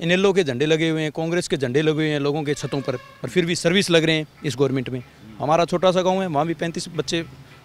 इनेलो के झंडे लगे हुए हैं, कांग्रेस के झंडे लगे हुए हैं लोगों के छतों पर, और फिर भी सर्विस लग रहे हैं इस गवर्नमेंट में। हमारा छोटा सा गाँव है, वहाँ भी पैंतीस बच्चे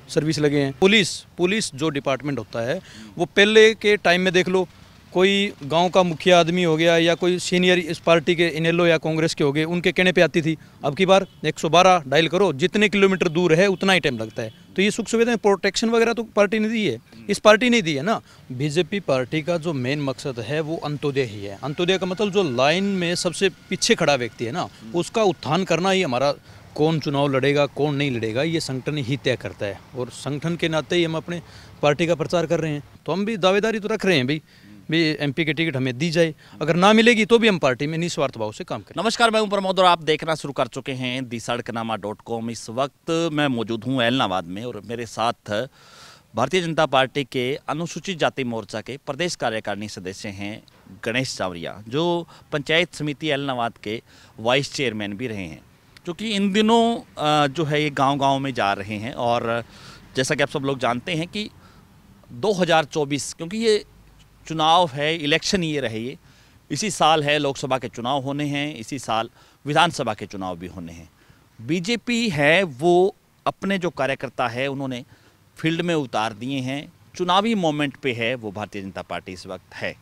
सर्विस लगे हैं। पुलिस पुलिस जो डिपार्टमेंट होता है, वो पहले के टाइम में देख लो कोई गाँव का मुखिया आदमी हो गया या कोई सीनियर इस पार्टी के इनेलो या कांग्रेस के हो गए, उनके कहने पे आती थी, अब की बार 112 डायल करो, जितने किलोमीटर दूर है, उतना ही टाइम लगता है। तो ये सुख सुविधाएँ प्रोटेक्शन वगैरह तो पार्टी ने दी है, इस पार्टी ने दी है ना? बीजेपी पार्टी का जो मेन मकसद है, वो अंत्योदय ही है। अंत्योदय का मतलब जो लाइन में सबसे पीछे खड़ा व्यक्ति है ना, उसका उत्थान करना ही हमारा, कौन चुनाव लड़ेगा, कौन नहीं लड़ेगा, ये संगठन ही तय करता है। और संगठन के नाते ही हम अपने पार्टी का प्रचार कर रहे हैं। तो हम भी दावेदारी तो रख रहे हैं भाई। भी एमपी की टिकट हमें दी जाए। अगर ना मिलेगी तो भी हम पार्टी में निस्वार्थ भाव से काम करें। नमस्कार, मैं प्रमोद और आप देखना शुरू कर चुके हैं दी सड़कनामा डॉट कॉम इस वक्त मैं मौजूद हूँ एलनाबाद में और मेरे साथ भारतीय जनता पार्टी के अनुसूचित जाति मोर्चा के प्रदेश कार्यकारिणी सदस्य हैं गणेश चावरिया जो पंचायत समिति एलनाबाद के वाइस चेयरमैन भी रहे हैं, जो कि इन दिनों जो है ये गांव-गांव में जा रहे हैं। और जैसा कि आप सब लोग जानते हैं कि 2024 क्योंकि ये चुनाव है इलेक्शन ये रहे ये। इसी साल है लोकसभा के चुनाव होने हैं इसी साल विधानसभा के चुनाव भी होने हैं। बीजेपी है वो अपने जो कार्यकर्ता है उन्होंने फ़ील्ड में उतार दिए हैं। चुनावी मोमेंट पे है वो भारतीय जनता पार्टी इस वक्त है।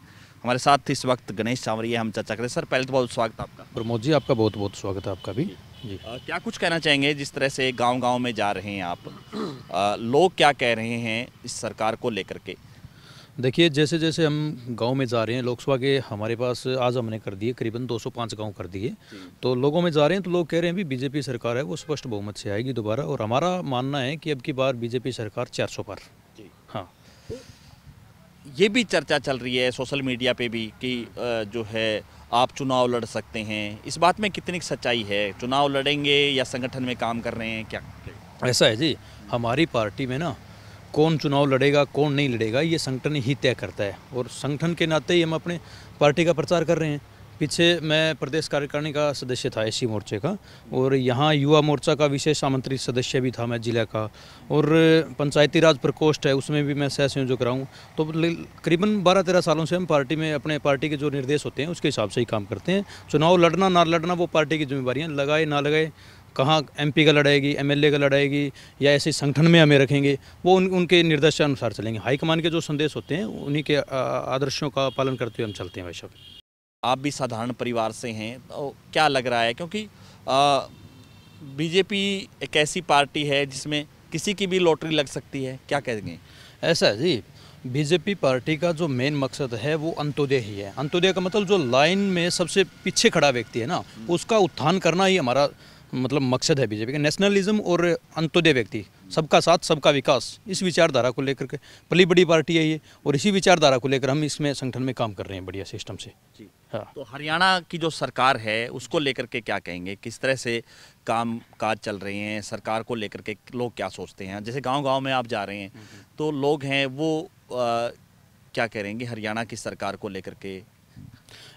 हमारे साथ इस वक्त गणेश चावरिया हम चर्चा करें सर पहले तो बहुत स्वागत आपका। प्रमोद जी आपका बहुत बहुत स्वागत है आपका भी। जी। अ, क्या कुछ कहना चाहेंगे जिस तरह से गांव-गांव में जा रहे हैं आप? अ, लोग क्या कह रहे हैं इस सरकार को लेकर के? देखिए जैसे जैसे हम गाँव में जा रहे हैं लोकसभा के हमारे पास आज हमने कर दिए करीबन 205 गाँव कर दिए। तो लोगों में जा रहे हैं तो लोग कह रहे हैं भी बीजेपी सरकार है वो स्पष्ट बहुमत से आएगी दोबारा। और हमारा मानना है कि अब की बार बीजेपी सरकार 400 पर। जी। हाँ। ये भी चर्चा चल रही है सोशल मीडिया पे भी कि जो है आप चुनाव लड़ सकते हैं। इस बात में कितनी सच्चाई है? चुनाव लड़ेंगे या संगठन में काम कर रहे हैं क्या? ऐसा है जी। हमारी पार्टी में ना कौन चुनाव लड़ेगा, कौन नहीं लड़ेगा, ये संगठन ही तय करता है। और संगठन के नाते ही हम अपने पार्टी का प्रचार कर रहे हैं। पीछे मैं प्रदेश कार्यकारिणी का सदस्य था एसी मोर्चे का, और यहाँ युवा मोर्चा का विशेष आमंत्रित सदस्य भी था मैं जिला का। और पंचायती राज प्रकोष्ठ है, उसमें भी मैं सह संयोजक रहा हूँ। तो करीबन बारह तेरह सालों से हम पार्टी में, अपने पार्टी के जो निर्देश होते हैं, उसके हिसाब से ही काम करते हैं। चुनाव लड़ना, ना लड़ना, वो पार्टी की जिम्मेवारियाँ लगाए, ना लगाए कहाँ एमपी का लड़ाएगी एमएलए का लड़ाएगी या ऐसे संगठन में हमें रखेंगे वो उन, उनके निर्देश अनुसार चलेंगे हाईकमान के जो संदेश होते हैं उन्हीं के आदर्शों का पालन करते हुए हम चलते हैं भाई साहब। आप भी साधारण परिवार से हैं तो क्या लग रहा है? क्योंकि बीजेपी एक ऐसी पार्टी है जिसमें किसी की भी लॉटरी लग सकती है क्या कहेंगे? ऐसा है जी बीजेपी पार्टी का जो मेन मकसद है वो अंत्योदय ही है। अंत्योदय का मतलब जो लाइन में सबसे पीछे खड़ा व्यक्ति है ना उसका उत्थान करना ही हमारा मतलब मकसद है बीजेपी का नेशनलिज्म और अंत्योदय व्यक्ति सबका साथ सबका विकास इस विचारधारा को लेकर के पली बड़ी पार्टी है ये और इसी विचारधारा को लेकर हम इसमें संगठन में काम कर रहे हैं बढ़िया सिस्टम से। जी। हाँ। तो हरियाणा की जो सरकार है उसको लेकर के क्या कहेंगे? किस तरह से काम काज चल रहे हैं? सरकार को लेकर के लोग क्या सोचते हैं? जैसे गाँव गाँव में आप जा रहे हैं तो लोग हैं वो आ, क्या करेंगे? हरियाणा की सरकार को लेकर के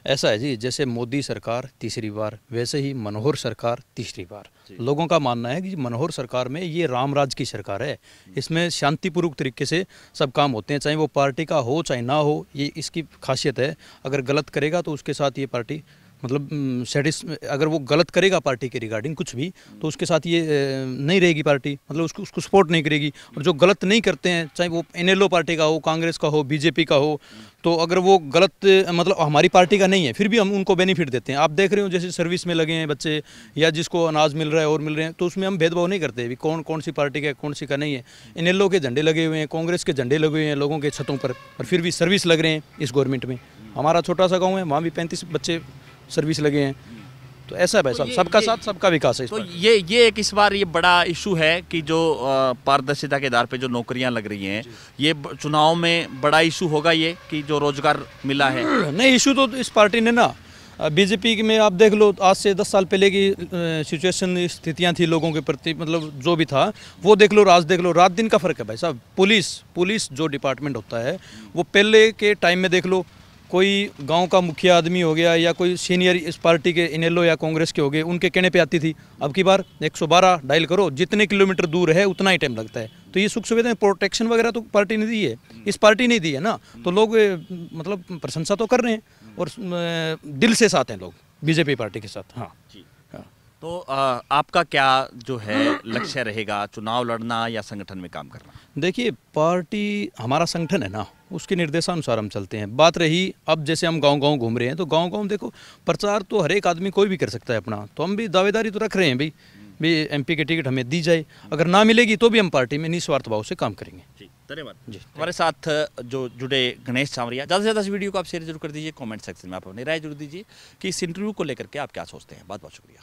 ऐसा है जी जैसे मोदी सरकार तीसरी बार वैसे ही मनोहर सरकार तीसरी बार। लोगों का मानना है कि मनोहर सरकार में ये रामराज की सरकार है। इसमें शांतिपूर्वक तरीके से सब काम होते हैं चाहे वो पार्टी का हो चाहे ना हो ये इसकी खासियत है। अगर गलत करेगा तो उसके साथ ये पार्टी मतलब सेटिस अगर वो गलत करेगा पार्टी के रिगार्डिंग कुछ भी तो उसके साथ ये नहीं रहेगी पार्टी। मतलब उसको उसको सपोर्ट नहीं करेगी। और जो गलत नहीं करते हैं, चाहे वो एनएलओ पार्टी का हो, कांग्रेस का हो बीजेपी का हो तो अगर वो गलत मतलब हमारी पार्टी का नहीं है, फिर भी हम उनको बेनिफिट देते हैं। आप देख रहे हो जैसे सर्विस में लगे हैं बच्चे, या जिसको अनाज मिल रहा है, और मिल रहे हैं तो उसमें हम भेदभाव नहीं करते भी कौन कौन सी पार्टी का कौन सी का नहीं है। एनएलओ के झंडे लगे हुए हैं, कांग्रेस के झंडे लगे हुए हैं लोगों के छतों पर, और फिर भी सर्विस लग रहे हैं इस गवर्नमेंट में। हमारा छोटा सा गाँव है, वहाँ भी पैंतीस बच्चे सर्विस लगे हैं। तो ऐसा है भाई तो साहब सबका साथ सबका विकास है इस तो ये ये एक इस बार ये बड़ा इशू है कि जो पारदर्शिता के आधार पे जो नौकरियाँ लग रही हैं ये चुनाव में बड़ा इशू होगा ये कि जो रोज़गार मिला है? नहीं इशू तो इस पार्टी ने ना बीजेपी में आप देख लो आज से दस साल पहले की सिचुएशन स्थितियाँ थी लोगों के प्रति मतलब जो भी था वो देख लो आज देख लो रात दिन का फ़र्क है भाई साहब। पुलिस पुलिस जो डिपार्टमेंट होता है वो पहले के टाइम में देख लो कोई गाँव का मुखिया आदमी हो गया या कोई सीनियर इस पार्टी के इनेलो या कांग्रेस के हो गए, उनके कहने पे आती थी, अब की बार 112 डायल करो, जितने किलोमीटर दूर है, उतना ही टाइम लगता है। तो ये सुख सुविधाएँ प्रोटेक्शन वगैरह तो पार्टी ने दी है। इस पार्टी ने दी है ना? तो लोग मतलब प्रशंसा तो कर रहे हैं और दिल से साथ हैं लोग, बीजेपी पार्टी के साथ हाँ। तो अ, आपका क्या जो है लक्ष्य रहेगा चुनाव लड़ना या संगठन में काम करना? देखिए पार्टी हमारा संगठन है ना उसके निर्देशानुसार हम चलते हैं। बात रही अब जैसे हम गाँव गाँव घूम रहे हैं तो गाँव गाँव देखो प्रचार तो हर एक आदमी कोई भी कर सकता है अपना। तो हम भी दावेदारी तो रख रहे हैं भाई भी एमपी की टिकट हमें दी जाए। अगर ना मिलेगी तो भी हम पार्टी में निस्वार्थ भाव से काम करेंगे। जी धन्यवाद। जी हमारे साथ जो जुड़े गणेश चावरिया ज़्यादा से ज़्यादा इस वीडियो को आप शेयर ज़रूर कर दीजिए कमेंट सेक्शन में आप अपनी राय ज़रूर दीजिए कि इस इंटरव्यू को लेकर के आप क्या सोचते हैं। बहुत बहुत शुक्रिया।